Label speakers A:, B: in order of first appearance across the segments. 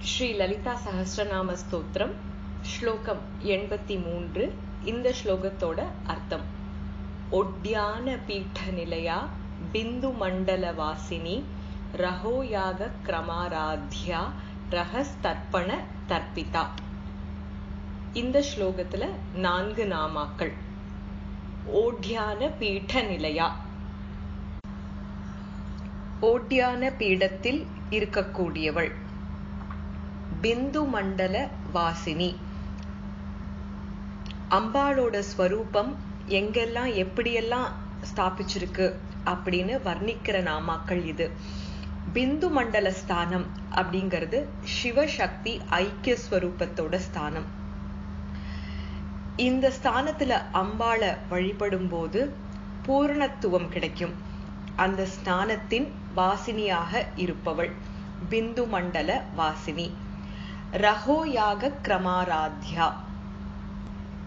A: ஸ்ரீ லலிதா சஹசிரநாம ஸ்தோத்திரம் ஸ்லோகம் எண்பத்தி மூன்று இந்த ஸ்லோகத்தோட அர்த்தம். ஒட்யான பீட்ட நிலையா பிந்து மண்டல வாசினி ரகோயாக கிரமாராத்யா ரகஸ்தர்ப்பண தர்ப்பிதா. இந்த ஸ்லோகத்துல நான்கு நாமாக்கள். ஓட்யான பீட்ட நிலையா ஓட்யான பீடத்தில் இருக்கக்கூடியவள். பிந்து மண்டல வாசினி அம்பாளோட ஸ்வரூபம் எங்கெல்லாம் எப்படியெல்லாம் ஸ்தாபிச்சிருக்கு அப்படின்னு வர்ணிக்கிற நாமாக்கள் இது. பிந்து மண்டல ஸ்தானம் அப்படிங்கிறது சிவசக்தி ஐக்கிய ஸ்வரூபத்தோட ஸ்தானம். இந்த ஸ்தானத்துல அம்பாளை வழிபடும் போது பூரணத்துவம் கிடைக்கும். அந்த ஸ்நானத்தின் வாசினியாக இருப்பவள் பிந்து மண்டல வாசினி ரகோயாக கிரமாராத்யா.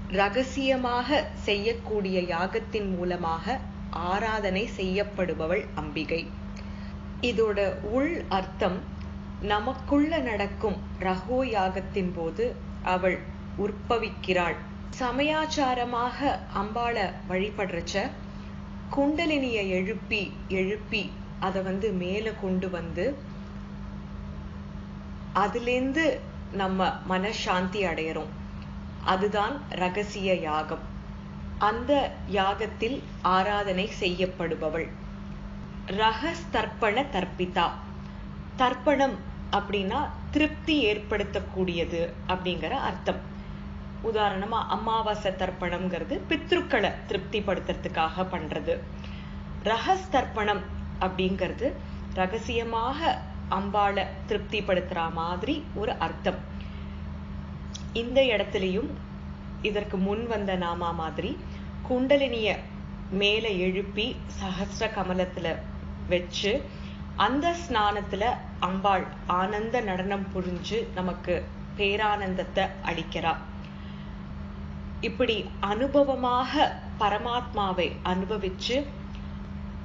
A: ரகசியமாக செய்யக்கூடிய யாகத்தின் மூலமாக ஆராதனை செய்யப்படுபவள் அம்பிகை. இதோட உள் அர்த்தம் நமக்குள்ள நடக்கும் ரகோ யாகத்தின் போது அவள் உற்பவிக்கிறாள். சமயாச்சாரமாக அம்பாளை வழிபடுறச்ச குண்டலினிய எழுப்பி எழுப்பி அதை வந்து மேல கொண்டு வந்து அதுலேருந்து நம்ம மனசாந்தி அடையிறோம். அதுதான் ரகசிய யாகம். அந்த யாகத்தில் ஆராதனை செய்யப்படுபவள். ரகஸ்தர்ப்பண தர்ப்பிதா. தர்ப்பணம் அப்படின்னா திருப்தி ஏற்படுத்தக்கூடியது அப்படிங்கிற அர்த்தம். உதாரணமா அமாவாசை தர்ப்பணம்ங்கிறது பித்ருக்களை திருப்திப்படுத்துறதுக்காக பண்றது. ரகஸ்தர்ப்பணம் அப்படிங்கிறது ரகசியமாக அம்பாளை திருப்திப்படுத்துற மாதிரி ஒரு அர்த்தம். இந்த இடத்துலயும் இதற்கு முன் வந்த நாமா மாதிரி குண்டலினிய மேல எழுப்பி சஹஸ்ர கமலத்துல வச்சு அந்த ஸ்நானத்துல அம்பாள் ஆனந்த நடனம் புரிஞ்சு நமக்கு பேரானந்தத்தை அளிக்கிறா. இப்படி அனுபவமாக பரமாத்மாவை அனுபவிச்சு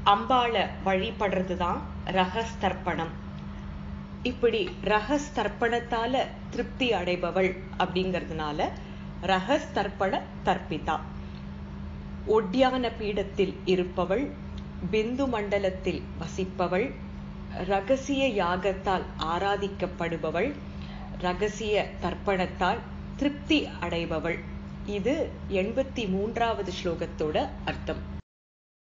A: அம்பாளை வழிபடுறதுதான் ரகஸ்தர்ப்பணம். இப்படி ரகஸ்தர்ப்பணத்தால திருப்தி அடைபவள் அப்படிங்கிறதுனால ரகஸ்தர்ப்பண தர்ப்பிதா. ஒட்யான பீடத்தில் இருப்பவள் பிந்து மண்டலத்தில் வசிப்பவள் ரகசிய யாகத்தால் ஆராதிக்கப்படுபவள் ரகசிய தர்ப்பணத்தால் திருப்தி அடைபவள். இது எண்பத்தி மூன்றாவது ஸ்லோகத்தோட அர்த்தம்.